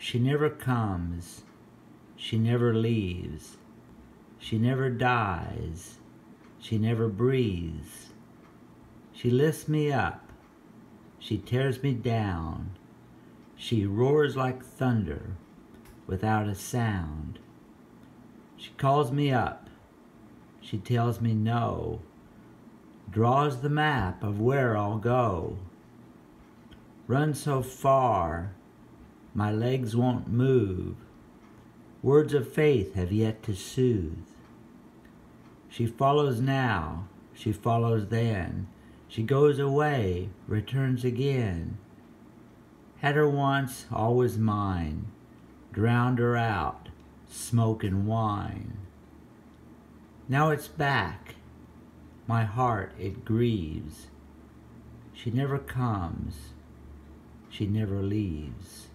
She never comes, she never leaves, she never dies, she never breathes. She lifts me up, she tears me down, she roars like thunder without a sound. She calls me up, she tells me no, draws the map of where I'll go. Run so far, my legs won't move. Words of faith have yet to soothe. She follows now, she follows then. She goes away, returns again. Had her once, always mine. Drowned her out, smoke and wine. Now it's back, my heart it grieves. She never comes, she never leaves.